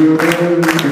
Gracias.